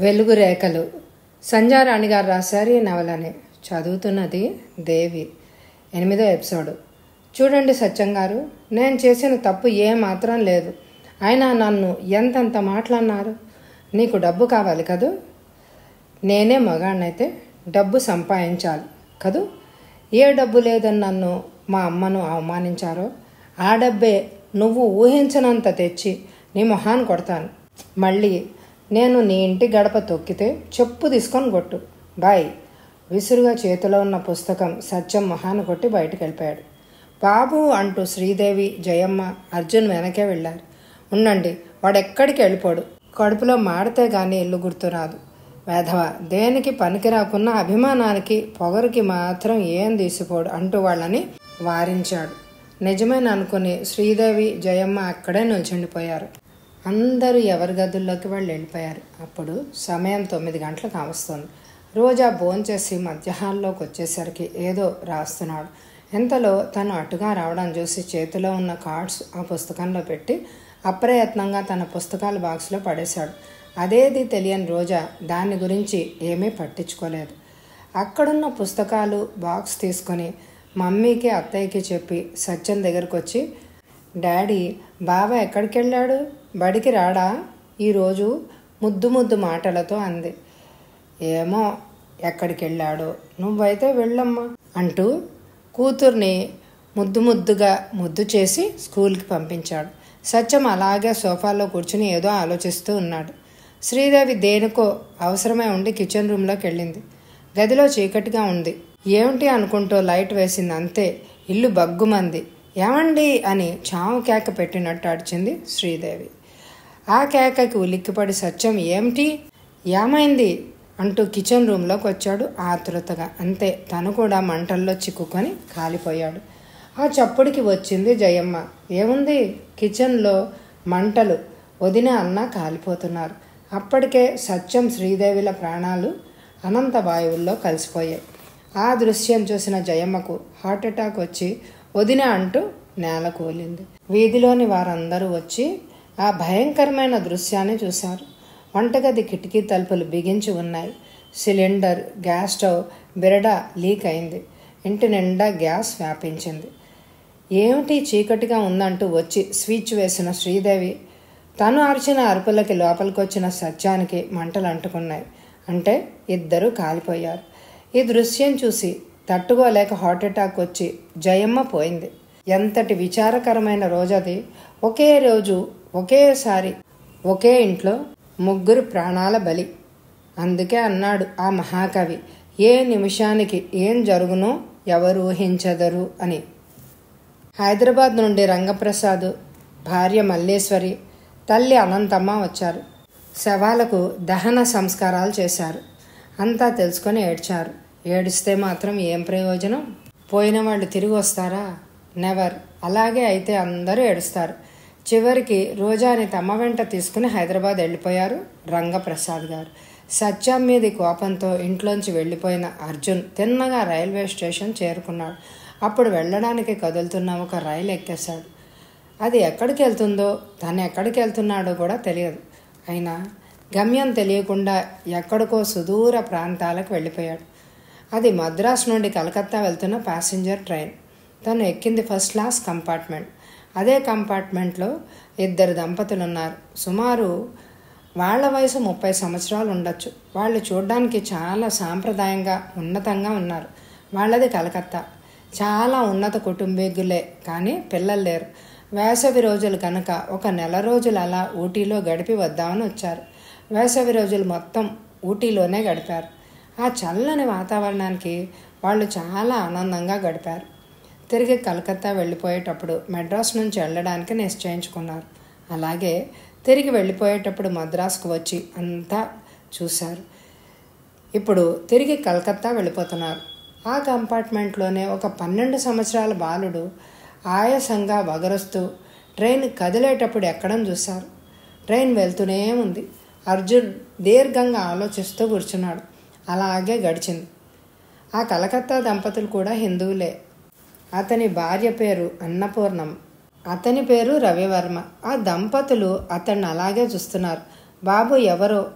వెలుగు రేఖలు. సంజారాణి గారు రాశారు ఈ నవలని. చదువుతున్నది దేవి. ఎనిమిదో ఎపిసోడ్. చూడండి సత్యం గారు నేను చేసిన తప్పు ఏ మాత్రం లేదు. అయినా నన్ను ఎంతంత మాట్లాడినారు? నీకు డబ్బు కావాలి కదూ? నేనే మగాడినైతే డబ్బు సంపాదించాలి కదూ? ఏ డబ్బు లేదని నన్ను మా అమ్మను అవమానించారో? ఆ డబ్బే నువ్వు ఊహించనంత తెచ్చి నీ మొహాన్ని కొడతాను. మళ్ళీ నేను నీ ఇంటి గడప తొక్కితే చెప్పు తీసుకొని కొట్టు. బాయ్. విసురుగా చేతిలో ఉన్న పుస్తకం సత్యం మొహాన్ని కొట్టి బయటకు వెళ్ళిపోయాడు. బాబు అంటూ శ్రీదేవి జయమ్మ అర్జున్ వెనకే వెళ్ళారు. ఉండండి వాడెక్కడికి వెళ్ళిపోడు. కడుపులో మాడితే గాని ఇల్లు గుర్తురాదు వేధవ దేనికి పనికి రాకున్న అభిమానానికి పొగరుకి మాత్రం ఏం తీసిపోడు అంటూ వాళ్ళని వారించాడు. నిజమేననుకుని శ్రీదేవి జయమ్మ అక్కడే నిల్చుండిపోయారు. అందరూ ఎవరి గదుల్లోకి వాళ్ళు వెళ్ళిపోయారు. అప్పుడు సమయం తొమ్మిది గంటలకు కావస్తుంది రోజా భోంచేసి మధ్యాహ్నంలోకి వచ్చేసరికి ఏదో రాస్తున్నాడు. ఎంతలో తను అటుగా రావడం చూసి చేతిలో ఉన్న కార్డ్స్ ఆ పుస్తకంలో పెట్టి అప్రయత్నంగా తన పుస్తకాల బాక్స్లో పడేశాడు. అదేది తెలియని రోజా దాని గురించి ఏమీ పట్టించుకోలేదు. అక్కడున్న పుస్తకాలు బాక్స్ తీసుకొని మమ్మీకి అత్తయ్యకి చెప్పి సత్యం దగ్గరకు వచ్చి డాడీ బావ ఎక్కడికి వెళ్ళాడు బడికి రాడా? ఈరోజు ముద్దు ముద్దు మాటలతో అంది. ఏమో ఎక్కడికి వెళ్ళాడో నువ్వైతే వెళ్ళమ్మా అంటూ కూతుర్ని ముద్దు ముద్దుగా ముద్దు చేసి స్కూల్కి పంపించాడు. సత్యం అలాగే సోఫాలో కూర్చుని ఏదో ఆలోచిస్తూ ఉన్నాడు. శ్రీదేవి దేనికో అవసరమై ఉండి కిచెన్ రూమ్లోకి వెళ్ళింది గదిలో చీకటిగా ఉంది. ఏమిటి అనుకుంటూ లైట్ వేసింది అంతే ఇల్లు బగ్గుమంది. ఏమండి అని చావు కేక పెట్టినట్టు అడిచింది శ్రీదేవి. ఆ కేకకి ఉలిక్కిపడి సత్యం ఏమిటి? ఏమైంది? అంటూ కిచెన్ రూమ్లోకి వచ్చాడు ఆతృతగా అంతే తను కూడా మంటల్లో చిక్కుకొని కాలిపోయాడు. ఆ చప్పుడికి వచ్చింది జయమ్మ. ఏముంది? కిచెన్లో మంటలు వదిన అన్న కాలిపోతున్నారు. అప్పటికే సత్యం శ్రీదేవిల ప్రాణాలు అనంత వాయువుల్లో కలిసిపోయాయి. ఆ దృశ్యం చూసిన జయమ్మకు హార్ట్ అటాక్ వచ్చి వదిన అంటూ నేల కూలింది. వీధిలోని వారందరూ వచ్చి ఆ భయంకరమైన దృశ్యాన్ని చూశారు. వంటగది కిటికీ తలుపులు బిగించి ఉన్నాయి. సిలిండర్ గ్యాస్ స్టవ్ బిరడ లీక్ అయింది. ఇంటి నిండా గ్యాస్ వ్యాపించింది. ఏమిటి చీకటిగా ఉందంటూ వచ్చి స్విచ్ వేసిన శ్రీదేవి తను అరిచిన అరుపులకి లోపలికి వచ్చిన సత్యానికి మంటలు అంటుకున్నాయి అంటే ఇద్దరూ కాలిపోయారు. ఈ దృశ్యం చూసి తట్టుకోలేక హార్ట్ అటాక్ వచ్చి జయమ్మ పోయింది. ఎంతటి విచారకరమైన రోజు అది ఒకే రోజు ఒకేసారి ఒకే ఇంట్లో ముగ్గురు ప్రాణాల బలి. అందుకే అన్నాడు ఆ మహాకవి ఏ నిమిషానికి ఏం జరుగునో ఎవరు ఊహించదరు అని. హైదరాబాద్ నుండి రంగప్రసాద్ భార్య మల్లేశ్వరి తల్లి అనంతమ్మ వచ్చారు. శవాలకు దహన సంస్కారాలు చేశారు. అంతా తెలుసుకొని ఏడ్చారు. ఏడిస్తే మాత్రం ఏం ప్రయోజనం? పోయిన వాళ్ళు తిరిగి వస్తారా? నెవర్ అలాగే అయితే అందరూ ఏడుస్తారు. చివరికి రోజాని తమ వెంట తీసుకుని హైదరాబాద్ వెళ్ళిపోయారు రంగప్రసాద్ గారు. సత్యం మీది కోపంతో ఇంట్లోంచి వెళ్ళిపోయిన అర్జున్ తిన్నగా రైల్వే స్టేషన్ చేరుకున్నాడు. అప్పుడు వెళ్ళడానికి కదులుతున్న ఒక రైలు ఎక్కేశాడు. అది ఎక్కడికి వెళ్తుందో తను ఎక్కడికి వెళ్తున్నాడో కూడా తెలియదు. అయినా గమ్యం తెలియకుండా ఎక్కడికో సుదూర ప్రాంతాలకు వెళ్ళిపోయాడు. అది మద్రాస్ నుండి కలకత్తా వెళ్తున్న ప్యాసింజర్ ట్రైన్. తను ఎక్కింది ఫస్ట్ క్లాస్ కంపార్ట్మెంట్. అదే కంపార్ట్మెంట్లో ఇద్దరు దంపతులు ఉన్నారు సుమారు వాళ్ళ వయసు ముప్పై సంవత్సరాలు ఉండొచ్చు. వాళ్ళు చూడడానికి చాలా సాంప్రదాయంగా ఉన్నతంగా ఉన్నారు. వాళ్ళది కలకత్తా. చాలా ఉన్నత కుటుంబీకులే కానీ పిల్లలు లేరు. వేసవి రోజులు కనుక ఒక నెల రోజులు అలా ఊటీలో గడిపి వద్దామని వచ్చారు. వేసవి రోజులు మొత్తం ఊటీలోనే గడిపారు. ఆ చల్లని వాతావరణానికి వాళ్ళు చాలా ఆనందంగా గడిపారు. తిరిగి కలకత్తా వెళ్ళిపోయేటప్పుడు మెడ్రాస్ నుంచి వెళ్ళడానికి నిశ్చయించుకున్నారు. అలాగే తిరిగి వెళ్ళిపోయేటప్పుడు మద్రాసుకు వచ్చి అంతా చూశారు. ఇప్పుడు తిరిగి కలకత్తా వెళ్ళిపోతున్నారు. ఆ కంపార్ట్మెంట్లోనే ఒక పన్నెండు సంవత్సరాల బాలుడు ఆయాసంగా వగరుస్తూ ట్రైన్ కదిలేటప్పుడు ఎక్కడం చూశారు. ట్రైన్ వెళ్తూనే ఉంది. అర్జున్ దీర్ఘంగా ఆలోచిస్తూ కూర్చున్నాడు. అలాగే గడిచింది. ఆ కలకత్తా దంపతులు కూడా హిందువులే. అతని భార్య పేరు అన్నపూర్ణం. అతని పేరు రవివర్మ. ఆ దంపతులు అతన్ని అలాగే చూస్తున్నారు. బాబు ఎవరో?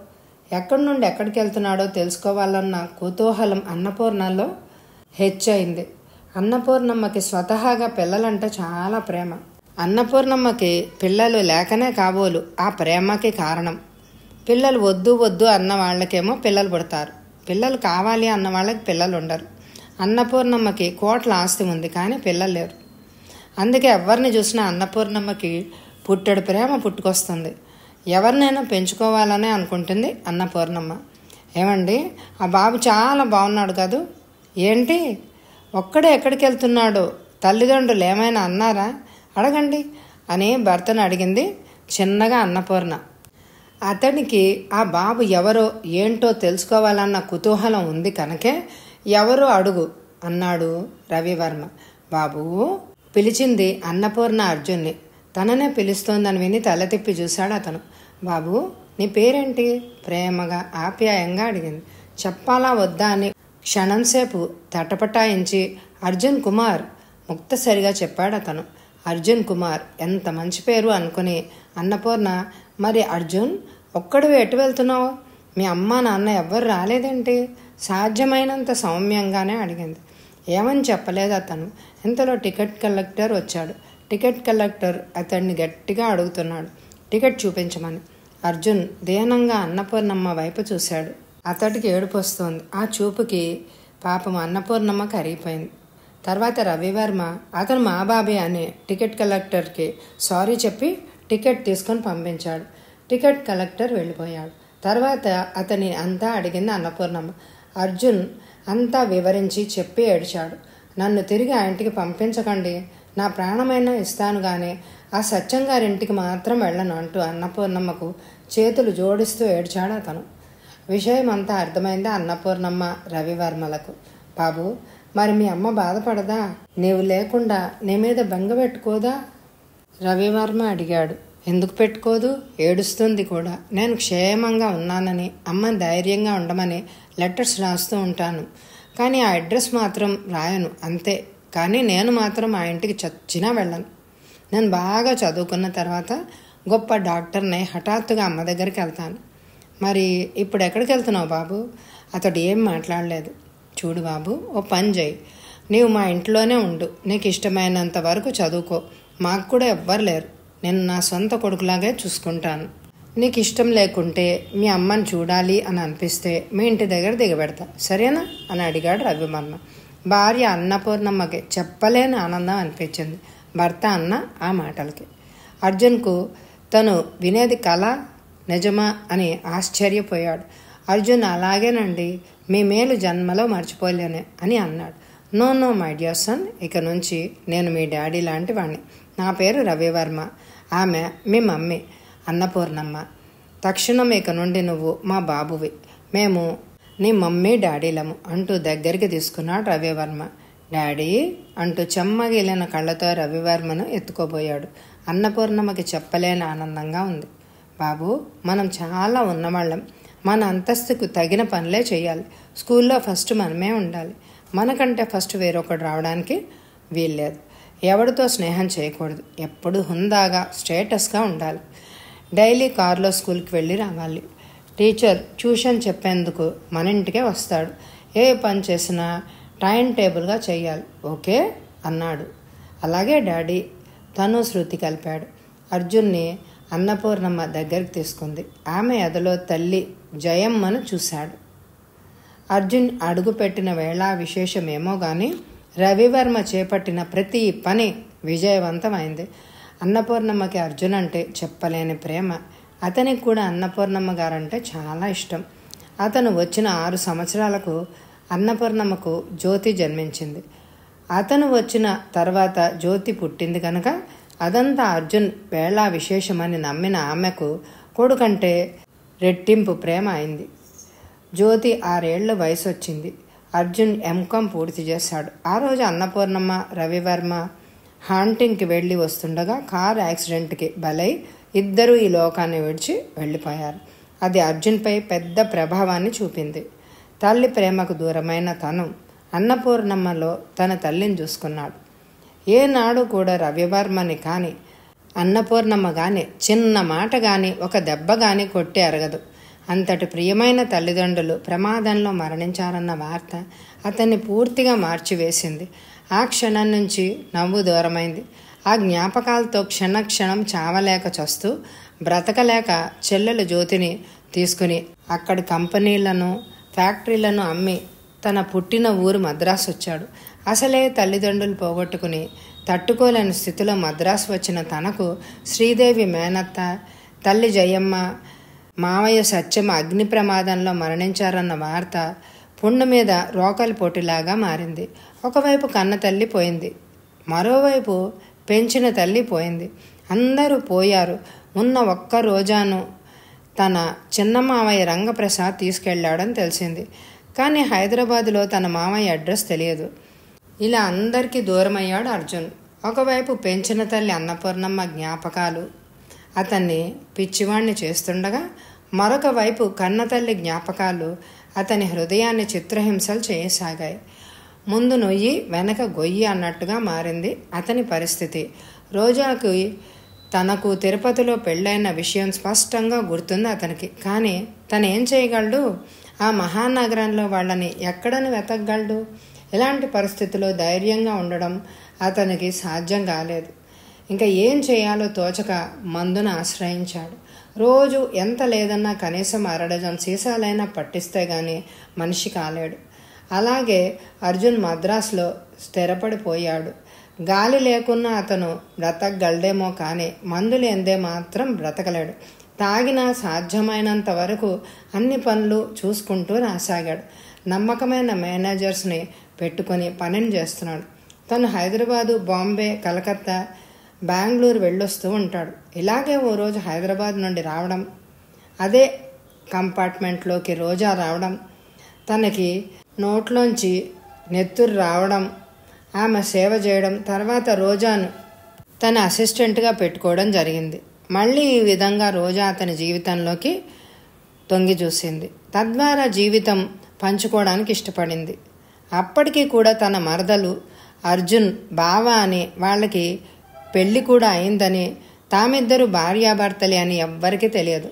ఎక్కడి నుండి ఎక్కడికి వెళ్తున్నాడో తెలుసుకోవాలన్న కుతూహలం అన్నపూర్ణలో హెచ్చయింది అన్నపూర్ణమ్మకి స్వతహాగా పిల్లలంటే చాలా ప్రేమ. అన్నపూర్ణమ్మకి పిల్లలు లేకనే కాబోలు. ఆ ప్రేమకి కారణం. పిల్లలు వద్దు వద్దు అన్న వాళ్ళకేమో పిల్లలు పుడతారు. పిల్లలు కావాలి అన్న వాళ్ళకి పిల్లలు ఉండరు. అన్నపూర్ణమ్మకి కోట్ల ఆస్తి ఉంది కానీ పిల్లలు లేరు. అందుకే ఎవరిని చూసినా అన్నపూర్ణమ్మకి పుట్టెడు ప్రేమ పుట్టుకొస్తుంది. ఎవరినైనా పెంచుకోవాలనే అనుకుంటుంది అన్నపూర్ణమ్మ. ఏమండి? ఆ బాబు చాలా బాగున్నాడు కదూ. ఏంటి? ఒక్కడే ఎక్కడికి వెళ్తున్నాడు? తల్లిదండ్రులు ఏమైనా అన్నారా? అడగండి అని భర్తను అడిగింది చిన్నగా అన్నపూర్ణ. అతనికి ఆ బాబు ఎవరో ఏంటో తెలుసుకోవాలన్న కుతూహలం ఉంది కనుకే ఎవరు అడుగు? అన్నాడు రవివర్మ. బాబు పిలిచింది అన్నపూర్ణ అర్జున్ని. తననే పిలుస్తోందని విని తల తిప్పి చూశాడు అతను. బాబు నీ పేరేంటి? ప్రేమగా ఆప్యాయంగా అడిగింది. చెప్పాలా వద్దా అని క్షణంసేపు తటపటాయించి అర్జున్ కుమార్ ముక్తసరిగా చెప్పాడు అతను. అర్జున్ కుమార్ ఎంత మంచి పేరు అనుకుని అన్నపూర్ణ మరి అర్జున్ ఒక్కడు ఎటు వెళ్తున్నావు? మీ అమ్మ నాన్న ఎవ్వరు రాలేదేంటి? సాధ్యమైనంత సౌమ్యంగానే అడిగింది. ఏమని చెప్పలేదు అతను. ఇంతలో టికెట్ కలెక్టర్ వచ్చాడు. టికెట్ కలెక్టర్ అతన్ని గట్టిగా అడుగుతున్నాడు. టికెట్ చూపించమని. అర్జున్ దీనంగా అన్నపూర్ణమ్మ వైపు చూశాడు. అతడికి ఏడుపు వస్తోంది. ఆ చూపుకి పాపం అన్నపూర్ణమ్మ కరిగిపోయింది. తర్వాత రవివర్మ అతను మా బాబే అనే టికెట్ కలెక్టర్కి సారీ చెప్పి టికెట్ తీసుకొని పంపించాడు. టికెట్ కలెక్టర్ వెళ్ళిపోయాడు. తర్వాత అతని అంతా అడిగింది అన్నపూర్ణమ్మ. అర్జున్ అంతా వివరించి చెప్పి ఏడ్చాడు. నన్ను తిరిగి ఆ ఇంటికి పంపించకండి. నా ప్రాణమైనా ఇస్తాను కానీ ఆ సత్యం గారింటికి మాత్రం వెళ్ళను అంటూ అన్నపూర్ణమ్మకు చేతులు జోడిస్తూ ఏడ్చాడు అతను. విషయం అంతా అర్థమైంది అన్నపూర్ణమ్మ రవివర్మలకు. బాబు మరి మీ అమ్మ బాధపడదా? నీవు లేకుండా నీ మీద బెంగ పెట్టుకోదా? రవివర్మ అడిగాడు. ఎందుకు పెట్టుకోదు? ఏడుస్తుంది కూడా. నేను క్షేమంగా ఉన్నానని అమ్మ ధైర్యంగా ఉండమని లెటర్స్ రాస్తూ ఉంటాను. కానీ ఆ అడ్రస్ మాత్రం రాయను అంతే. కానీ నేను మాత్రం ఆ ఇంటికి చచ్చినా వెళ్ళను. నేను బాగా చదువుకున్న తర్వాత గొప్ప డాక్టర్ని హఠాత్తుగా అమ్మ దగ్గరికి వెళ్తాను. మరి ఇప్పుడు ఎక్కడికి వెళ్తున్నావు బాబు? అతడు ఏం మాట్లాడలేదు. చూడు బాబు ఓ పని చేయి నీవు మా ఇంట్లోనే ఉండు. నీకు ఇష్టమైనంత వరకు చదువుకో. మాకు కూడా ఎవ్వరు లేరు. నేను నా సొంత కొడుకులాగే చూసుకుంటాను. నీకు ఇష్టం లేకుంటే మీ అమ్మని చూడాలి అని అనిపిస్తే మీ ఇంటి దగ్గర దిగబెడతా. సరేనా? అని అడిగాడు రవివర్మ. భార్య అన్నపూర్ణమ్మకి చెప్పలేని ఆనందం అనిపించింది. భర్త అన్న ఆ మాటలకి. అర్జున్కు తను వినేది కళ నిజమా అని ఆశ్చర్యపోయాడు. అర్జున్ అలాగేనండి మీ మేలు జన్మలో మర్చిపోలేనే అని అన్నాడు. No no my dear son ఇక నుంచి నేను మీ డాడీ లాంటి వాడిని నా పేరు రవివర్మ. ఆమె మీ మమ్మీ అన్నపూర్ణమ్మ. తక్షణం ఇక నుండి నువ్వు మా బాబువి. మేము నీ మమ్మీ డాడీలము అంటూ దగ్గరికి తీసుకున్నాడు రవివర్మ. డాడీ అంటూ చెమ్మగిలిన కళ్ళతో రవివర్మను ఎత్తుకోబోయాడు. అన్నపూర్ణమ్మకి చెప్పలేని ఆనందంగా ఉంది. బాబు మనం చాలా ఉన్నవాళ్ళం. మన అంతస్తుకు తగిన పనులే చేయాలి. స్కూల్లో ఫస్ట్ మనమే ఉండాలి. మనకంటే ఫస్ట్ వేరొకడు రావడానికి వీల్లేదు. ఎవరితో స్నేహం చేయకూడదు. ఎప్పుడు హుందాగా స్టేటస్గా ఉండాలి. డైలీ కారులో స్కూల్కి వెళ్ళి రావాలి. టీచర్ ట్యూషన్ చెప్పేందుకు మన ఇంటికే వస్తాడు. ఏ పని చేసినా టైం టేబుల్గా చేయాలి ఓకే? అన్నాడు. అలాగే డాడీ తను శృతి కలిపాడు. అర్జున్ని అన్నపూర్ణమ్మ దగ్గరికి తీసుకుంది. ఆమె ఎదలో తల్లి జయమ్మను చూశాడు. అర్జున్ అడుగుపెట్టిన వేళ విశేషమేమో కానీ రవివర్మ చేపట్టిన ప్రతి పని విజయవంతమైంది. అన్నపూర్ణమ్మకి అర్జున్ అంటే చెప్పలేని ప్రేమ. అతనికి కూడా అన్నపూర్ణమ్మ గారంటే చాలా ఇష్టం. అతను వచ్చిన ఆరు సంవత్సరాలకు అన్నపూర్ణమ్మకు జ్యోతి జన్మించింది. అతను వచ్చిన తర్వాత జ్యోతి పుట్టింది కనుక అదంతా అర్జున్ వేళా విశేషమని నమ్మిన ఆమెకు కొడుకంటే రెట్టింపు ప్రేమ అయింది. జ్యోతి ఆరేళ్ళ వయసు వచ్చింది అర్జున్ ఎంకాం పూర్తి చేశాడు. ఆ రోజు అన్నపూర్ణమ్మ రవివర్మ హాంటింగ్కి వెళ్ళి వస్తుండగా కార్ యాక్సిడెంట్కి బలై ఇద్దరూ ఈ లోకాన్ని విడిచి వెళ్ళిపోయారు. అది అర్జున్పై పెద్ద ప్రభావాన్ని చూపింది. తల్లి ప్రేమకు దూరమైన తను అన్నపూర్ణమ్మలో తన తల్లిని చూసుకున్నాడు. ఏనాడు కూడా రవివర్మని కానీ అన్నపూర్ణమ్మ కానీ చిన్న మాట కానీ ఒక దెబ్బ కానీ కొట్టి అరగదు. అంతటి ప్రియమైన తల్లిదండ్రులు ప్రమాదంలో మరణించారన్న వార్త అతన్ని పూర్తిగా మార్చివేసింది. ఆ క్షణం నుంచి నవ్వు దూరమైంది. ఆ జ్ఞాపకాలతో క్షణక్షణం చావలేక చస్తూ బ్రతకలేక చెల్లెలు జ్యోతిని తీసుకుని అక్కడి కంపెనీలను ఫ్యాక్టరీలను అమ్మి తన పుట్టిన ఊరు మద్రాసు వచ్చాడు. అసలే తల్లిదండ్రులు పోగొట్టుకుని తట్టుకోలేని స్థితిలో మద్రాసు వచ్చిన తనకు శ్రీదేవి మేనత్త తల్లి జయమ్మ మావయ్య సత్యం అగ్ని ప్రమాదంలో మరణించారన్న వార్త పుండు మీద రోకలి పోటీలాగా మారింది. ఒకవైపు కన్న తల్లి పోయింది. మరోవైపు పెంచిన తల్లి పోయింది. అందరూ పోయారు. ఉన్న ఒక్క రోజాను తన చిన్న మావయ్య రంగప్రసాద్ తీసుకెళ్ళాడని తెలిసింది. కానీ హైదరాబాదులో తన మామయ్య అడ్రస్ తెలియదు. ఇలా అందరికీ దూరమయ్యాడు అర్జున్. ఒకవైపు పెంచిన తల్లి అన్నపూర్ణమ్మ జ్ఞాపకాలు అతన్ని పిచ్చివాణ్ణి చేస్తుండగా మరొక వైపు కన్నతల్లి జ్ఞాపకాలు అతని హృదయాన్ని చిత్రహింసలు చేయసాగాయి. ముందు నొయ్యి వెనక గొయ్యి అన్నట్టుగా మారింది అతని పరిస్థితి. రోజాకి తనకు తిరుపతిలో పెళ్ళైన విషయం స్పష్టంగా గుర్తుంది అతనికి. కానీ తను ఏం చేయగలడు? ఆ మహానగరంలో వాళ్ళని ఎక్కడని వెతకగలడు? ఇలాంటి పరిస్థితిలో ధైర్యంగా ఉండడం అతనికి సాధ్యం కాలేదు. ఇంకా ఏం చేయాలో తోచక మందును ఆశ్రయించాడు. రోజు ఎంత లేదన్నా కనీసం అరడజన్ సీసాలైనా పట్టిస్తే గాని మనిషి కాలేడు. అలాగే అర్జున్ మద్రాసులో స్థిరపడిపోయాడు. గాలి లేకున్నా అతను బ్రతకగలడేమో కానీ మందు ఎందే మాత్రం బ్రతకలేడు. తాగిన సాధ్యమైనంత వరకు అన్ని పనులు చూసుకుంటూ రాసాగాడు. నమ్మకమైన మేనేజర్స్ని పెట్టుకొని పనిని చేస్తున్నాడు? తను హైదరాబాదు బాంబే కలకత్తా బెంగళూరు వెళ్ళొస్తూ ఉంటాడు. ఇలాగే ఓ రోజు హైదరాబాద్ నుండి రావడం అదే కంపార్ట్మెంట్లోకి రోజా రావడం తనకి నోట్లోంచి నెత్తురు రావడం ఆమె సేవ చేయడం తర్వాత రోజాను తన అసిస్టెంట్గా పెట్టుకోవడం జరిగింది. మళ్ళీ ఈ విధంగా రోజా అతని జీవితంలోకి తొంగి చూసింది. తద్వారా జీవితం పంచుకోవడానికి ఇష్టపడింది. అప్పటికీ కూడా తన మరదలు అర్జున్ బావ అని వాళ్ళకి పెళ్ళి కూడా అయిందని తామిద్దరు భార్యాభర్తలే అని ఎవ్వరికీ తెలియదు.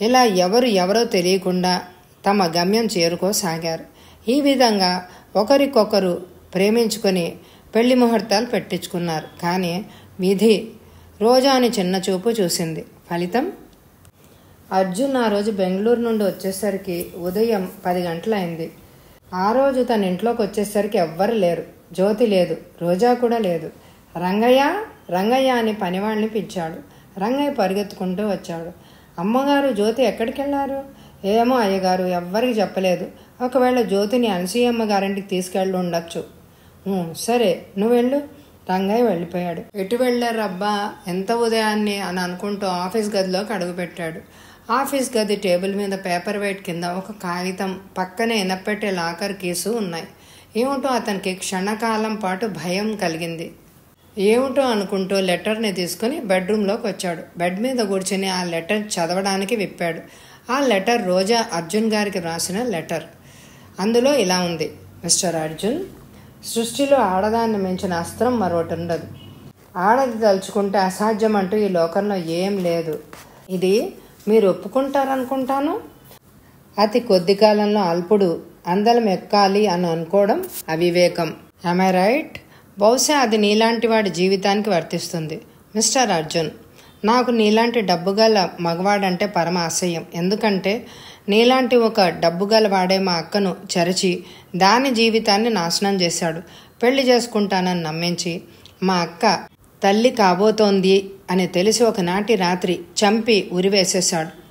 ఇలా ఎవరు ఎవరో తెలియకుండా తమ గమ్యం చేరుకోసాగారు. ఈ విధంగా ఒకరికొకరు ప్రేమించుకొని పెళ్ళి ముహూర్తాలు పెట్టించుకున్నారు. కానీ విధి రోజాని చిన్న చూపు చూసింది. ఫలితం? అర్జున్ ఆ రోజు బెంగళూరు నుండి వచ్చేసరికి ఉదయం పది గంటలైంది. ఆ రోజు తన ఇంట్లోకి వచ్చేసరికి ఎవ్వరు లేరు. జ్యోతి లేదు. రోజా కూడా లేదు. రంగయ్య రంగయ్య అని పనివాళ్ళని పిలిచాడు. రంగయ్య పరిగెత్తుకుంటూ వచ్చాడు. అమ్మగారు జ్యోతి ఎక్కడికి వెళ్ళారు ఏమో అయ్యగారు ఎవ్వరికి చెప్పలేదు. ఒకవేళ జ్యోతిని అన్సూయమ్మ గారింటికి తీసుకెళ్ళి ఉండొచ్చు. సరే నువ్వు వెళ్ళు రంగయ్య వెళ్ళిపోయాడు. ఎటు వెళ్ళారబ్బా? ఎంత ఉదయాన్నే? అని అనుకుంటూ ఆఫీస్ గదిలోకి అడుగుపెట్టాడు. ఆఫీస్ గది టేబుల్ మీద పేపర్ వెయిట్ కింద ఒక కాగితం పక్కనే ఎనపెట్టే లాకర్ కేసు ఉన్నాయి. ఏమిటో అతనికి క్షణకాలం పాటు భయం కలిగింది. ఏమిటో అనుకుంటూ లెటర్ని తీసుకుని బెడ్రూమ్లోకి వచ్చాడు. బెడ్ మీద కూర్చుని ఆ లెటర్ చదవడానికి విప్పాడు. ఆ లెటర్ రోజా అర్జున్ గారికి రాసిన లెటర్. అందులో ఇలా ఉంది. మిస్టర్ అర్జున్ సృష్టిలో ఆడదాన్ని మించిన అస్త్రం మరొకటి ఉండదు. ఆడది తలుచుకుంటే అసాధ్యం అంటూ ఈ లోకంలో ఏం లేదు. ఇది మీరు ఒప్పుకుంటారనుకుంటాను? అతి కొద్ది కాలంలో అల్పుడు అందలం ఎక్కాలి అని అనుకోవడం అవివేకం. ఐ రైట్ బహుశా అది నీలాంటి వాడి జీవితానికి వర్తిస్తుంది. మిస్టర్ అర్జున్ నాకు నీలాంటి డబ్బుగల మగవాడంటే పరమ అసహ్యం. ఎందుకంటే నీలాంటి ఒక డబ్బుగల వాడే మా అక్కను చరిచి దాని జీవితాన్ని నాశనం చేశాడు. పెళ్ళి చేసుకుంటానని నమ్మించి మా అక్క తల్లి కాబోతోంది అని తెలిసి ఒకనాటి రాత్రి చంపి ఉరివేసేశాడు.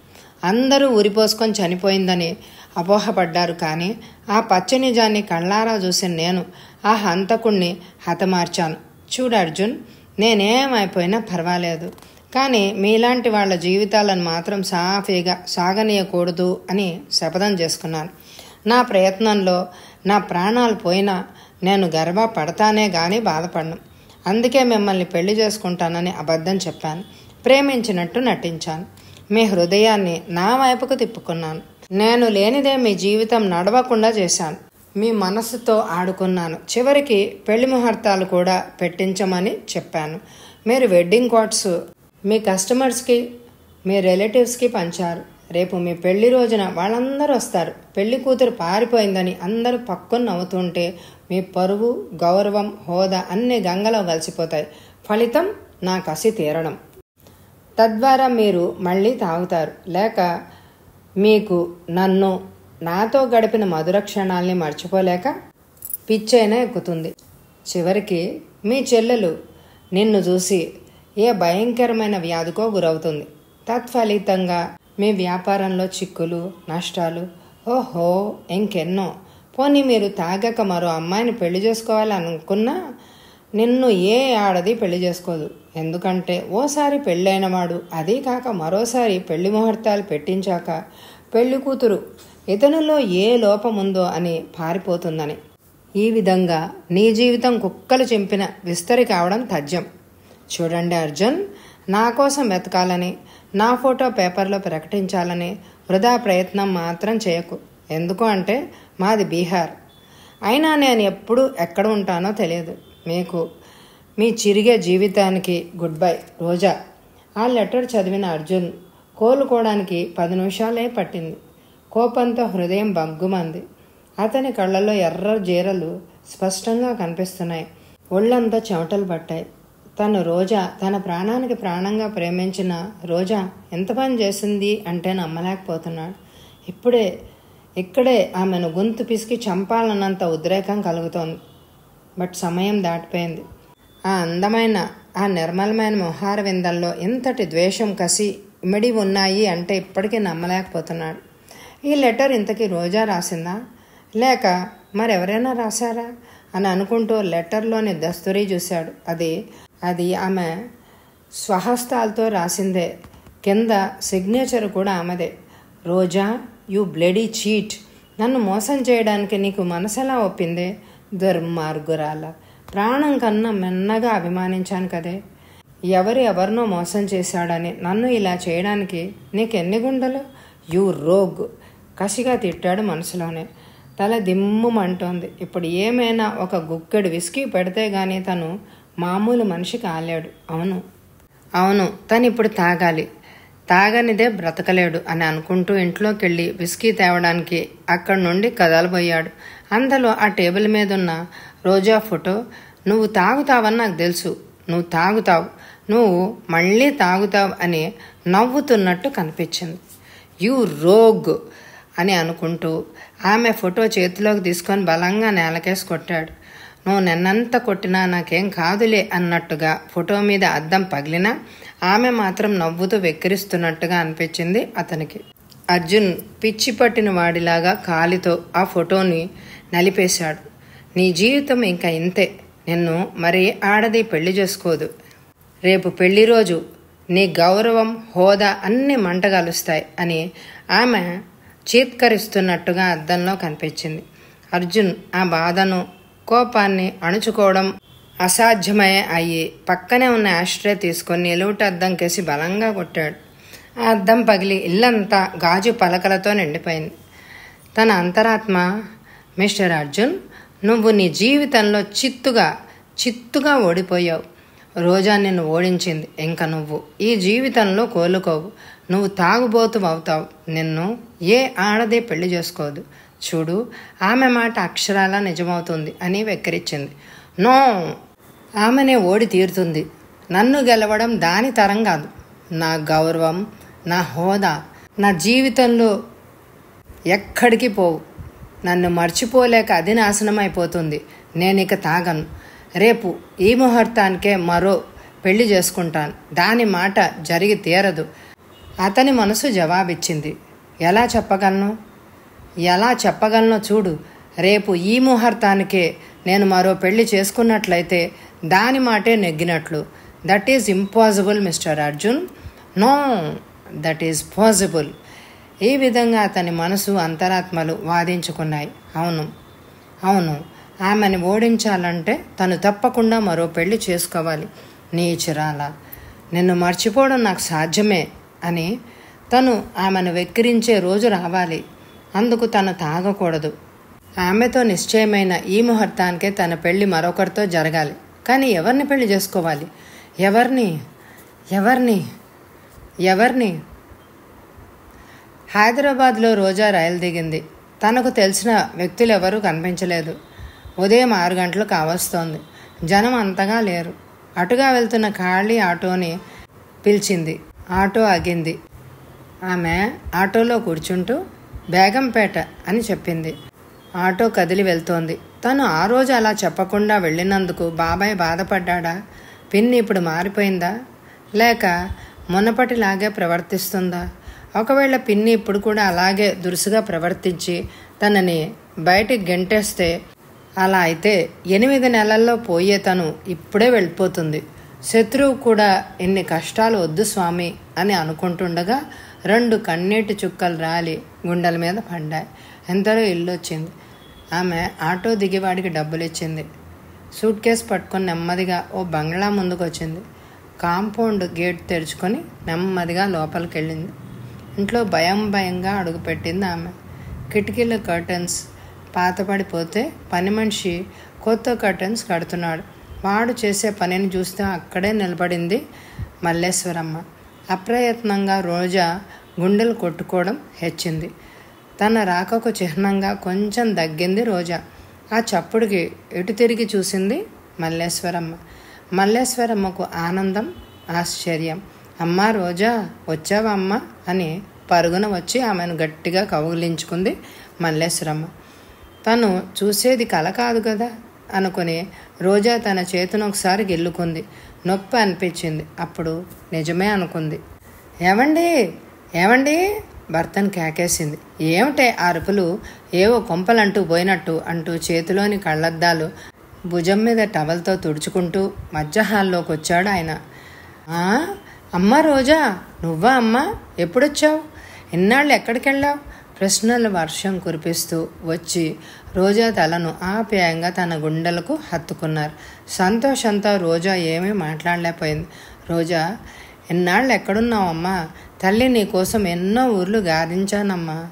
అందరూ ఉరిపోసుకొని చనిపోయిందని అపోహపడ్డారు కానీ ఆ పచ్చ నిజాన్ని కళ్ళారా చూసిన నేను ఆ హంతకుణ్ణి హతమార్చాను. చూడు అర్జున్ నేనేమైపోయినా పర్వాలేదు. కానీ మీలాంటి వాళ్ళ జీవితాలను మాత్రం సాఫీగా సాగనీయకూడదు అని శపథం చేసుకున్నాను. నా ప్రయత్నంలో నా ప్రాణాలు పోయినా నేను గర్వపడతానే కానీ బాధపడను. అందుకే మిమ్మల్ని పెళ్ళి చేసుకుంటానని అబద్ధం చెప్పాను. ప్రేమించినట్టు నటించాను. మీ హృదయాన్ని నా వైపుకు తిప్పుకున్నాను. నేను లేనిదే మీ జీవితం నడవకుండా చేశాను. మీ మనసుతో ఆడుకున్నాను. చివరికి పెళ్ళి ముహూర్తాలు కూడా పెట్టించమని చెప్పాను. మీరు వెడ్డింగ్ కోట్స్ మీ కస్టమర్స్కి మీ రిలేటివ్స్కి పంచారు. రేపు మీ పెళ్ళి రోజున వాళ్ళందరూ వస్తారు. పెళ్ళి కూతురు పారిపోయిందని అందరూ పక్కన నవ్వుతుంటే మీ పరువు గౌరవం హోదా అన్ని గంగలో కలిసిపోతాయి. ఫలితం నా కసి తీరడం. తద్వారా మీరు మళ్ళీ తాగుతారు. లేక మీకు నన్ను నాతో గడిపిన మధుర క్షణాల్ని మర్చిపోలేక పిచ్చైనా ఎక్కుతుంది. చివరికి మీ చెల్లెలు నిన్ను చూసి ఏ భయంకరమైన వ్యాధికో గురవుతుంది. తత్ఫలితంగా మీ వ్యాపారంలో చిక్కులు నష్టాలు ఓహో ఇంకెన్నో. పోనీ మీరు తాగక మరో అమ్మాయిని పెళ్ళి చేసుకోవాలనుకున్నా నిన్ను ఏ ఆడది పెళ్ళి చేసుకోదు. ఎందుకంటే ఓసారి పెళ్ళైనవాడు అదీ కాక మరోసారి పెళ్ళి ముహూర్తాలు పెట్టించాక పెళ్ళి కూతురు ఇతనులో ఏ లోపముందో ఉందో అని పారిపోతుందని. ఈ విధంగా నీ జీవితం కుక్కలు చెంపిన విస్తరి కావడం తథ్యం. చూడండి అర్జున్ నా కోసం వెతకాలని నా ఫోటో పేపర్లో ప్రకటించాలని వృధా ప్రయత్నం మాత్రం చేయకు. ఎందుకు అంటే మాది బీహార్. అయినా నేను ఎప్పుడు ఎక్కడ ఉంటానో తెలియదు. మీకు మీ చిరిగే జీవితానికి గుడ్ బై రోజా. ఆ లెటర్ చదివిన అర్జున్ కోలుకోవడానికి పది నిమిషాలే పట్టింది. కోపంతో హృదయం బగ్గుమంది అతని కళ్ళల్లో ఎర్ర జీరలు స్పష్టంగా కనిపిస్తున్నాయి. ఒళ్ళంతా చెమటలు పట్టాయి. తను రోజా తన ప్రాణానికి ప్రాణంగా ప్రేమించిన రోజా ఎంత పని చేసింది? అంటే నమ్మలేకపోతున్నాడు. ఇప్పుడే ఇక్కడే ఆమెను గొంతు పిసికి చంపాలన్నంత ఉద్రేకం కలుగుతోంది. బట్ సమయం దాటిపోయింది. ఆ అందమైన ఆ నిర్మలమైన మొహార విందల్లో ఇంతటి ద్వేషం కసి ఇమిడి ఉన్నాయి అంటే ఇప్పటికీ నమ్మలేకపోతున్నాడు. ఈ లెటర్ ఇంతకీ రోజా రాసిందా? లేక మరెవరైనా రాశారా? అని అనుకుంటూ లెటర్లోని దస్తూరి చూశాడు. అది అది ఆమె స్వహస్తాలతో రాసిందే. కింద సిగ్నేచర్ కూడా ఆమెదే. Roja you bloody cheat. నన్ను మోసం చేయడానికి నీకు మనసెలా ఒప్పిందే? దుర్మార్గురాల. ప్రాణం కన్నా మెన్నగా అభిమానించాను కదే. ఎవరు ఎవరినో మోసం చేశాడని నన్ను ఇలా చేయడానికి నీకెన్ని గుండెలు? You rogue. కసిగా తిట్టాడు మనసులోనే. తల దిమ్మంటోంది ఇప్పుడు ఏమైనా ఒక గుక్కెడు విసికి పెడితే గాని తను మామూలు మనిషి కాలేడు. అవును. అవును తను ఇప్పుడు తాగాలి. తాగనిదే బ్రతకలేడు అని అనుకుంటూ ఇంట్లోకి వెళ్ళి విస్కీ తేవడానికి అక్కడి నుండి కదలబోయాడు. అందులో ఆ టేబుల్ మీద ఉన్న రోజా ఫోటో నువ్వు తాగుతావని నాకు తెలుసు. నువ్వు తాగుతావు. నువ్వు మళ్ళీ తాగుతావు అని నవ్వుతున్నట్టు కనిపించింది. You rogue! అని అనుకుంటూ ఆమె ఫోటో చేతిలోకి తీసుకొని బలంగా నేలకేసి కొట్టాడు. నువ్వు నిన్నంత కొట్టినా నాకేం కాదులే అన్నట్టుగా ఫోటో మీద అద్దం పగిలినా ఆమె మాత్రం నవ్వుతూ వెక్కిరిస్తున్నట్టుగా అనిపించింది అతనికి. అర్జున్ పిచ్చి పట్టిన వాడిలాగా కాలితో ఆ ఫోటోని నలిపేశాడు. నీ జీవితం ఇంకా ఇంతే. నిన్ను మరి ఆడది పెళ్ళి చేసుకోదు. రేపు పెళ్ళి రోజు నీ గౌరవం హోదా అన్ని మంటగలుస్తాయి అని ఆమె చీత్కరిస్తున్నట్టుగా అద్దంలో కనిపించింది. అర్జున్ ఆ బాధను కోపాన్ని అణుచుకోవడం అసాధ్యమయ్యే అయ్యి పక్కనే ఉన్న ఆశ్రయ తీసుకొని నిలువుట అద్దం కేసి బలంగా కొట్టాడు. ఆ అద్దం పగిలి ఇల్లంతా గాజు పలకలతో నిండిపోయింది. తన అంతరాత్మ మిస్టర్ అర్జున్ నువ్వు నీ జీవితంలో చిత్తుగా చిత్తుగా ఓడిపోయావు. రోజా నిన్ను ఓడించింది. ఇంకా నువ్వు ఈ జీవితంలో కోలుకోవు. నువ్వు తాగుబోతు అవుతావు. నిన్ను ఏ ఆడదే పెళ్ళి చేసుకోదు. చూడు ఆమె మాట అక్షరాల నిజమవుతుంది అని వెక్కిరించింది నో ఆమెనే ఓడి తీరుతుంది. నన్ను గెలవడం దాని తరం కాదు. నా గౌరవం నా హోదా నా జీవితంలో ఎక్కడికి పోవు. నన్ను మర్చిపోలేక అది నాశనం అయిపోతుంది నేను ఇక తాగను. రేపు ఈ ముహూర్తానికే మరో పెళ్ళి చేసుకుంటాను. దాని మాట జరిగి తీరదు. అతని మనసు జవాబిచ్చింది. ఎలా చెప్పగలను? ఎలా చెప్పగలనో చూడు. రేపు ఈ ముహూర్తానికే నేను మరో పెళ్ళి చేసుకున్నట్లయితే దాని మాటే నెగ్గినట్లు. That is impossible mister Arjun no that is possible ఈ విధంగా అతని మనసు అంతరాత్మలు వాదించుకున్నాయి. అవును అవును. ఆమెను ఓడించాలంటే తను తప్పకుండా మరో పెళ్ళి చేసుకోవాలి. నీచురాల నిన్ను మర్చిపోవడం నాకు సాధ్యమే. అని తను ఆమెను వెక్కిరించే రోజు రావాలి. అందుకు తను తాగకూడదు. ఆమెతో నిశ్చయమైన ఈ ముహూర్తానికే తన పెళ్ళి మరొకరితో జరగాలి. కానీ ఎవరిని పెళ్ళి చేసుకోవాలి? ఎవరిని? ఎవరిని? ఎవరిని? హైదరాబాద్లో రోజా రైలు దిగింది. తనకు తెలిసిన వ్యక్తులు ఎవరూ కనిపించలేదు. ఉదయం ఆరు గంటలు కావస్తోంది. జనం అంతగా లేరు. అటుగా వెళ్తున్న ఖాళీ ఆటోని పిలిచింది. ఆటో ఆగింది. ఆమె ఆటోలో కూర్చుంటూ బేగంపేట అని చెప్పింది. ఆటో కదిలి వెళ్తోంది. తను ఆ రోజు అలా చెప్పకుండా వెళ్ళినందుకు బాబాయ్ బాధపడ్డా పిన్ని ఇప్పుడు మారిపోయిందా? లేక మునపటిలాగే ప్రవర్తిస్తుందా? ఒకవేళ పిన్ని ఇప్పుడు కూడా అలాగే దురుసుగా ప్రవర్తించి తనని బయటికి గెంటేస్తే అలా అయితే ఎనిమిది నెలల్లో పోయే తను ఇప్పుడే వెళ్ళిపోతుంది. శత్రువు కూడా ఎన్ని కష్టాలు వద్దు స్వామి అని అనుకుంటుండగా రెండు కన్నీటి చుక్కలు రాలి గుండెల మీద పడ్డాయి. ఎంతలో ఇల్లు వచ్చింది ఆమె ఆటో దిగివాడికి డబ్బులు ఇచ్చింది సూట్ కేసు పట్టుకొని నెమ్మదిగా ఓ బంగ్లా ముందుకు వచ్చింది కాంపౌండ్ గేట్ తెరుచుకొని నెమ్మదిగా లోపలికి వెళ్ళింది ఇంట్లో భయం భయంగా అడుగుపెట్టింది ఆమె. కిటికీల కర్టన్స్ పాతపడిపోతే పని మనిషి కొత్త కర్టన్స్ కడుతున్నాడు. వాడు చేసే పనిని చూస్తే అక్కడే నిలబడింది మల్లేశ్వరమ్మ. అప్రయత్నంగా రోజా గుండెలు కొట్టుకోవడం హెచ్చింది. తన రాకకు చిహ్నంగా కొంచెం దగ్గింది రోజా. ఆ చప్పుడుకి ఎటు తిరిగి చూసింది మల్లేశ్వరమ్మ. మల్లేశ్వరమ్మకు ఆనందం ఆశ్చర్యం. అమ్మా రోజా వచ్చావా అమ్మ? అని పరుగున వచ్చి ఆమెను గట్టిగా కౌగిలించుకుంది మల్లేశ్వరమ్మ. తను చూసేది కల కాదు కదా. అనుకుని రోజా తన చేతిని ఒకసారి గిల్లుకుంది. నొప్పి అనిపించింది. అప్పుడు నిజమే అనుకుంది. ఏమండి ఏమండి భర్తను కేకేసింది. ఏమిటే అరుపులు? ఏవో కొంపలంటూ పోయినట్టు అంటూ చేతిలోని కళ్ళద్దాలు భుజం మీద టవల్తో తుడుచుకుంటూ మధ్యహాల్లోకి వచ్చాడు ఆయన అమ్మ రోజా నువ్వా అమ్మా? ఎప్పుడొచ్చావు? ఎన్నాళ్ళు ఎక్కడికి వెళ్ళావు ప్రశ్నల వర్షం కురిపిస్తూ వచ్చి రోజా తలను ఆప్యాయంగా తన గుండెలకు హత్తుకున్నారు. సంతోషంతో రోజా ఏమీ మాట్లాడలేకపోయింది. రోజా ఎన్నాళ్ళు ఎక్కడున్నావమ్మా? తల్లి నీకోసం ఎన్నో ఊర్లు గారించానమ్మా.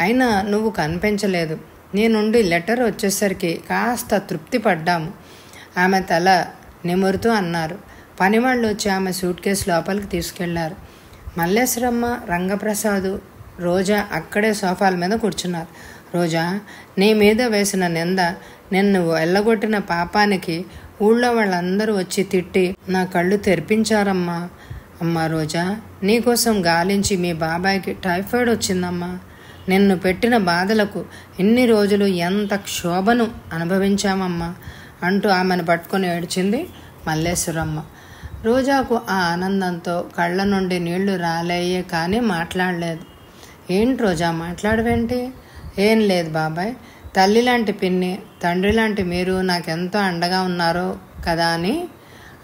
అయినా నువ్వు కనిపించలేదు. నీ నుండి లెటర్ వచ్చేసరికి కాస్త తృప్తి పడ్డాము. ఆమె తల నిమురుతూ అన్నారు. పనివాళ్ళు వచ్చి ఆమె సూట్ కేసు లోపలికి తీసుకెళ్ళారు. మల్లేశ్వరమ్మ రంగప్రసాదు రోజా అక్కడే సోఫాల మీద కూర్చున్నారు. రోజా నీ మీద వేసిన నింద నిన్ను వెళ్ళగొట్టిన పాపానికి ఊళ్ళో వాళ్ళందరూ వచ్చి తిట్టి నా కళ్ళు తెరిపించారమ్మా. అమ్మా రోజా నీకోసం గాలించి మీ బాబాయ్కి టైఫాయిడ్ వచ్చిందమ్మా. నిన్ను పెట్టిన బాధలకు ఇన్ని రోజులు ఎంత క్షోభను అనుభవించామమ్మా అంటూ ఆమెను పట్టుకొని ఏడ్చింది మల్లేశ్వరమ్మ. రోజాకు ఆ ఆనందంతో కళ్ళ నుండి నీళ్ళు రాలేయే కానీ మాట్లాడలేదు. ఏంటి రోజా మాట్లాడవేంటి? ఏం లేదు బాబాయ్. తల్లి లాంటి పిన్ని తండ్రి లాంటి మీరు నాకెంతో అండగా ఉన్నారో కదా అని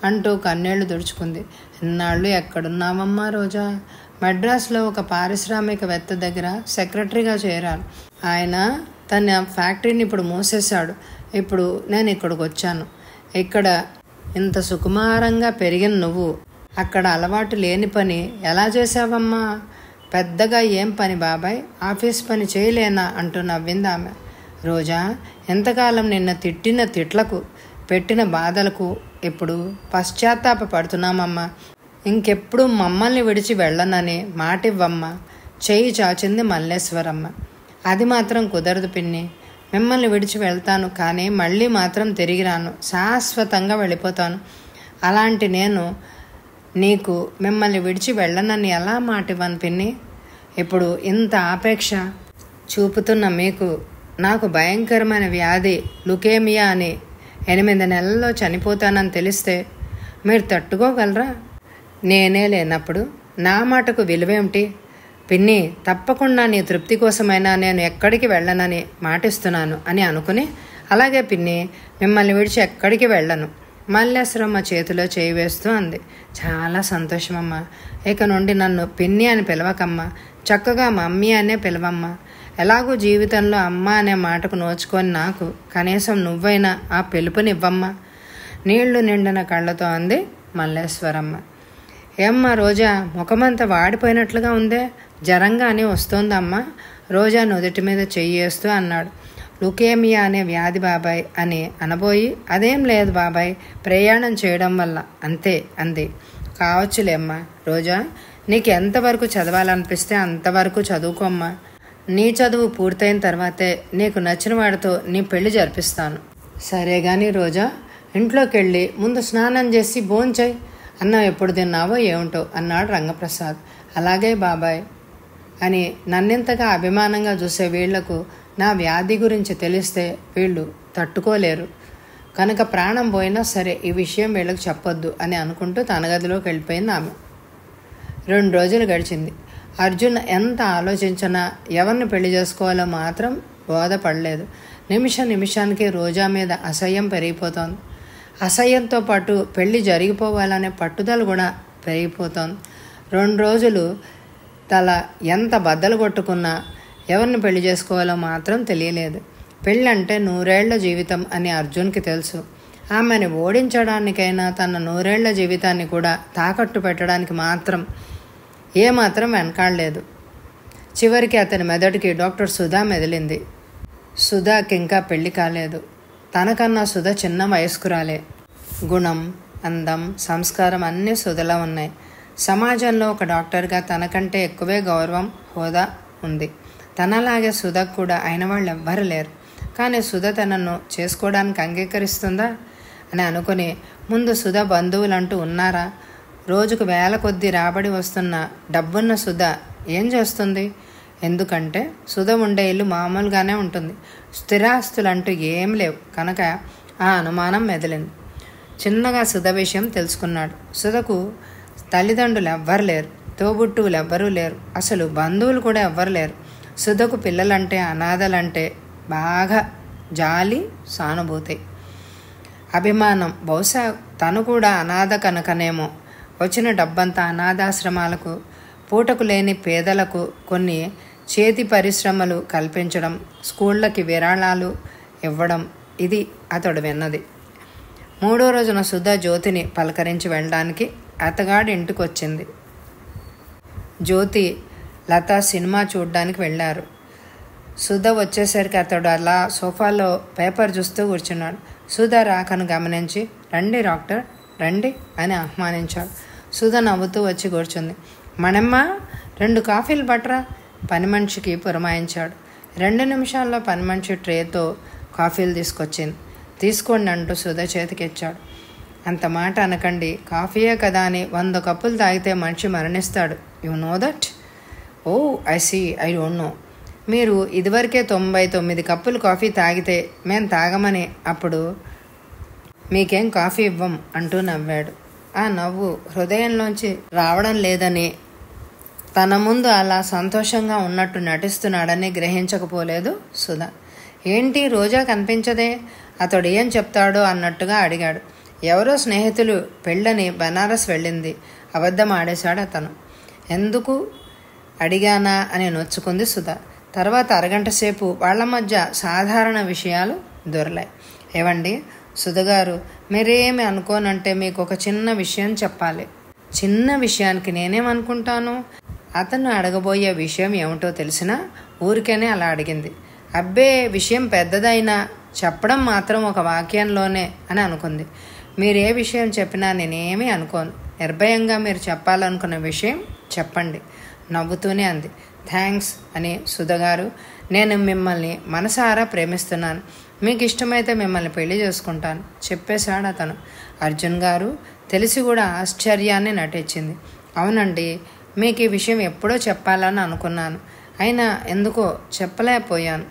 అంటూ కన్నీళ్ళు తుడుచుకుంది ఇన్నాళ్ళు ఎక్కడున్నావమ్మా రోజా? మద్రాసులో ఒక పారిశ్రామికవేత్త దగ్గర సెక్రటరీగా చేరాను. ఆయన తన ఫ్యాక్టరీని ఇప్పుడు మూసేశాడు. ఇప్పుడు నేను ఇక్కడికి వచ్చాను. ఇక్కడ ఇంత సుకుమారంగా పెరిగిన నువ్వు అక్కడ అలవాటు లేని పని ఎలా చేసావమ్మా పెద్దగా ఏం పని బాబాయ్? ఆఫీస్ పని చేయలేనా? అంటూ నవ్వింది ఆమె రోజా ఎంతకాలం నిన్న తిట్టిన తిట్లకు పెట్టిన బాధలకు ఇప్పుడు పశ్చాత్తాప పడుతున్నామమ్మా. ఇంకెప్పుడు మమ్మల్ని విడిచి వెళ్ళనని మాటివ్వమ్మా. చెయ్యి చాచింది మల్లేశ్వరమ్మ. అది మాత్రం కుదరదు పిన్ని. మిమ్మల్ని విడిచి వెళ్తాను కానీ మళ్ళీ మాత్రం తిరిగి రాను. శాశ్వతంగా వెళ్ళిపోతాను. అలాంటి నేను నీకు మిమ్మల్ని విడిచి వెళ్ళనని ఎలా మాటివ్వను పిన్ని? ఇప్పుడు ఇంత ఆపేక్ష చూపుతున్న మీకు నాకు భయంకరమైన వ్యాధి లుకేమియా అని ఎనిమిది నెలల్లో చనిపోతానని తెలిస్తే మీరు తట్టుకోగలరా? నేనే లేనప్పుడు నా మాటకు విలువేమిటి? పిన్ని తప్పకుండా నీ తృప్తి కోసమైనా నేను ఎక్కడికి వెళ్ళనని మాటిస్తున్నాను అని అనుకుని అలాగే పిన్ని మిమ్మల్ని విడిచి ఎక్కడికి వెళ్ళను. మల్లేశ్వరమ్మ చేతిలో చేయి వేస్తూ అంది. చాలా సంతోషమమ్మా. ఇక నుండి నన్ను పిన్ని అని పిలవకమ్మా. చక్కగా మమ్మీ అనే పిలవమ్మా. ఎలాగూ జీవితంలో అమ్మ అనే మాటకు నోచుకొని నాకు కనీసం నువ్వైనా ఆ పిలుపునివ్వమ్మా. నీళ్ళు నిండిన కళ్ళతో అంది మల్లేశ్వరమ్మ. ఏమ్మా రోజా ముఖమంతా వాడిపోయినట్లుగా ఉందే. జరంగానే వస్తోందమ్మా. రోజా నుదుటి మీద చెయ్యేస్తూ అన్నాడు. లుకేమియా అనే వ్యాధి బాబాయ్ అని అనబోయి అదేం లేదు బాబాయ్ ప్రయాణం చేయడం వల్ల అంతే అంది. కావచ్చులేమ్మా రోజా నీకు ఎంతవరకు చదవాలనిపిస్తే అంతవరకు చదువుకోమ్మా నీ చదువు పూర్తయిన తర్వాతే నీకు నచ్చిన వాడితో నీ పెళ్ళి జరిపిస్తాను. సరే గాని రోజా ఇంట్లోకి వెళ్ళి ముందు స్నానం చేసి భోంచేయి అన్నం ఎప్పుడు తిన్నావో ఏమిటో అన్నాడు రంగప్రసాద్. అలాగే బాబాయ్ అని నన్నింతగా అభిమానంగా చూసే వీళ్ళకు నా వ్యాధి గురించి తెలిస్తే వీళ్ళు తట్టుకోలేరు. కనుక ప్రాణం పోయినా సరే ఈ విషయం వీళ్ళకి చెప్పొద్దు అని అనుకుంటూ తన గదిలోకి వెళ్ళిపోయింది ఆమె. రెండు రోజులు గడిచింది. అర్జున్ ఎంత ఆలోచించినా ఎవరిని పెళ్ళి చేసుకోవాలో మాత్రం బోధపడలేదు. నిమిష నిమిషానికి రోజా మీద అసహ్యం పెరిగిపోతోంది. అసహ్యంతో పాటు పెళ్ళి జరిగిపోవాలనే పట్టుదల కూడా పెరిగిపోతోంది. రెండు రోజులు తల ఎంత బద్దలు కొట్టుకున్నా ఎవరిని పెళ్ళి చేసుకోవాలో మాత్రం తెలియలేదు. పెళ్ళంటే నూరేళ్ళ జీవితం అని అర్జున్కి తెలుసు. ఆమెను ఓడించడానికైనా తన నూరేళ్ళ జీవితాన్ని కూడా తాకట్టు పెట్టడానికి మాత్రం ఏమాత్రం వెనకాడలేదు. చివరికి అతని మెదడుకి డాక్టర్ సుధా మెదిలింది. సుధాకి ఇంకా పెళ్ళి కాలేదు. తనకన్నా సుధ చిన్న వయస్కురాలే. గుణం అందం సంస్కారం అన్నీ సుధలా ఉన్నాయి. సమాజంలో ఒక డాక్టర్గా తనకంటే ఎక్కువే గౌరవం హోదా ఉంది. తనలాగే సుధకు కూడా అయిన వాళ్ళు ఎవ్వరు లేరు. కానీ సుధ తనను చేసుకోవడానికి అంగీకరిస్తుందా? అని అనుకుని ముందు సుధ బంధువులంటూ ఉన్నారా? రోజుకు వేల కొద్దీ రాబడి వస్తున్న డబ్బున్న సుధ ఏం చేస్తుంది? ఎందుకంటే సుధ ఉండే ఇల్లు మామూలుగానే ఉంటుంది. స్థిరాస్తులంటూ ఏం లేవు. కనుక ఆ అనుమానం మెదిలింది. చిన్నగా సుధ విషయం తెలుసుకున్నాడు. సుధకు తల్లిదండ్రులు ఎవ్వరు లేరు. తోబుట్టువులు ఎవ్వరూ లేరు. అసలు బంధువులు కూడా ఎవ్వరు లేరు. సుధకు పిల్లలంటే అనాథలంటే బాగా జాలి సానుభూతి. అభిమానం. బహుశా తను కూడా అనాథ కనుకనేమో. వచ్చిన డబ్బంతా అనాథాశ్రమాలకు పూటకు లేని పేదలకు కొన్ని చేతి పరిశ్రమలు కల్పించడం స్కూళ్ళకి విరాళాలు ఇవ్వడం ఇది అతడు విన్నది. మూడో రోజున సుధా జ్యోతిని పలకరించి వెళ్ళడానికి అతగాడి ఇంటికి వచ్చింది జ్యోతి లత సినిమా చూడ్డానికి వెళ్ళారు. సుధ వచ్చేసరికి అతడు అలా సోఫాలో పేపర్ చూస్తూ కూర్చున్నాడు. సుధ రాకను గమనించి రండి డాక్టర్ రండి అని ఆహ్వానించాడు. సుధ నవ్వుతూ వచ్చి కూర్చుంది. మణమ్మ రెండు కాఫీలు బట్రా పని మనిషికి పురమాయించాడు. రెండు నిమిషాల్లో పని మనిషి ట్రేతో కాఫీలు తీసుకొచ్చింది. తీసుకోండి అంటూ సుధ చేతికిచ్చాడు. అంత మాట అనకండి కాఫీయే కదా అని వంద కప్పులు తాగితే మనిషి మరణిస్తాడు. You know that? Oh I I don't know మీరు ఇదివరకే తొంభై తొమ్మిది కప్పులు కాఫీ తాగితే మేం తాగమని అప్పుడు మీకేం కాఫీ ఇవ్వం అంటూ నవ్వాడు. ఆ నవ్వు హృదయంలోంచి రావడం లేదని తన ముందు అలా సంతోషంగా ఉన్నట్టు నటిస్తున్నాడని గ్రహించకపోలేదు సుధా. ఏంటి రోజా కనిపించదే? అతడు ఏం చెప్తాడో అన్నట్టుగా అడిగాడు. ఎవరో స్నేహితులు పెళ్ళని బనారస్ వెళ్ళింది. అబద్ధం ఆడేశాడు అతను. ఎందుకు? అడిగానా అని నొచ్చుకుంది సుధా. తర్వాత అరగంట సేపు వాళ్ళ మధ్య సాధారణ విషయాలు దొరలాయి. ఏవండి? సుధగారు మీరేమి అనుకోనంటే మీకు ఒక చిన్న విషయం చెప్పాలి. చిన్న విషయానికి నేనేమనుకుంటాను? అతను అడగబోయే విషయం ఏమిటో తెలిసినా ఊరికేనే అలా అడిగింది. అబ్బే విషయం పెద్దదైనా చెప్పడం మాత్రం ఒక వాక్యంలోనే అని అనుకుంది. మీరు ఏ విషయం చెప్పినా నేనేమీ అనుకోను. నిర్భయంగా మీరు చెప్పాలనుకున్న విషయం చెప్పండి. నవ్వుతూనే అంది. థ్యాంక్స్ అని సుధగారు నేను మిమ్మల్ని మనసారా ప్రేమిస్తున్నాను. మీకు ఇష్టమైతే మిమ్మల్ని పెళ్ళి చేసుకుంటాను చెప్పేశాడు అతను. అర్జున్ గారు తెలిసి కూడా ఆశ్చర్యాన్ని నటించింది. అవునండి మీకు ఈ విషయం ఎప్పుడో చెప్పాలని అనుకున్నాను. అయినా ఎందుకో చెప్పలేకపోయాను.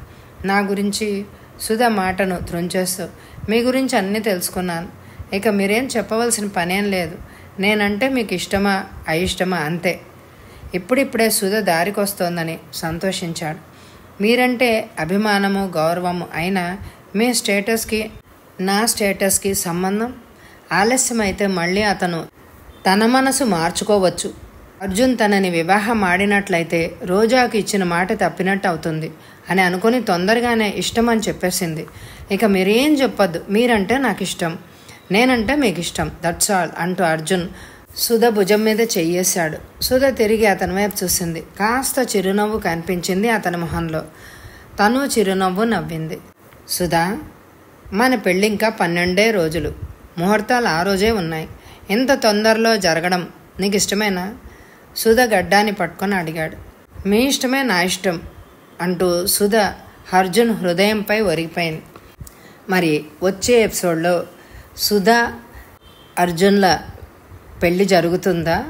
నా గురించి సుధ మాటను త్రుంచేస్తూ మీ గురించి అన్నీ తెలుసుకున్నాను. ఇక మీరేం చెప్పవలసిన పనేం లేదు. నేనంటే మీకు ఇష్టమా అయిష్టమా అంతే. ఇప్పుడిప్పుడే సుధ దారికొస్తోందని సంతోషించాడు. మీరంటే అభిమానము గౌరవము అయినా మీ స్టేటస్కి నా స్టేటస్కి సంబంధం? ఆలస్యమైతే మళ్ళీ అతను తన మనసు మార్చుకోవచ్చు. అర్జున్ తనని వివాహం ఆడినట్లయితే రోజాకు ఇచ్చిన మాట తప్పినట్టు అవుతుంది అని అనుకుని తొందరగానే ఇష్టం అని చెప్పేసింది. ఇక మీరేం చెప్పొద్దు మీరంటే నాకు ఇష్టం నేనంటే మీకు ఇష్టం దట్స్ ఆల్ అంటూ అర్జున్ సుధ భుజం మీద చెయ్యేశాడు. సుధ తిరిగి అతని వైపు చూసింది. కాస్త చిరునవ్వు కనిపించింది అతని మొహంలో. తను చిరునవ్వు నవ్వింది. సుధా మన పెళ్ళి ఇంకా పన్నెండే రోజులు. ముహూర్తాలు ఆ రోజే ఉన్నాయి. ఇంత తొందరలో జరగడం నీకు ఇష్టమేనా సుధ గడ్డాన్ని పట్టుకొని అడిగాడు. మీ ఇష్టమే నా ఇష్టం అంటూ సుధ అర్జున్ హృదయంపై ఒరిగిపోయింది. మరి వచ్చే ఎపిసోడ్లో సుధా అర్జున్ల పెళ్ళి జరుగుతుందా?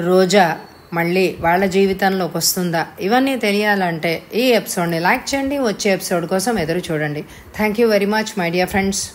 రోజా మళ్ళీ వాళ్ళ జీవితంలోకి వస్తుందా? ఇవన్నీ తెలియాలంటే ఈ ఎపిసోడ్ని లైక్ చేయండి వచ్చే ఎపిసోడ్ కోసం ఎదురు చూడండి. Thank you very much my dear friends.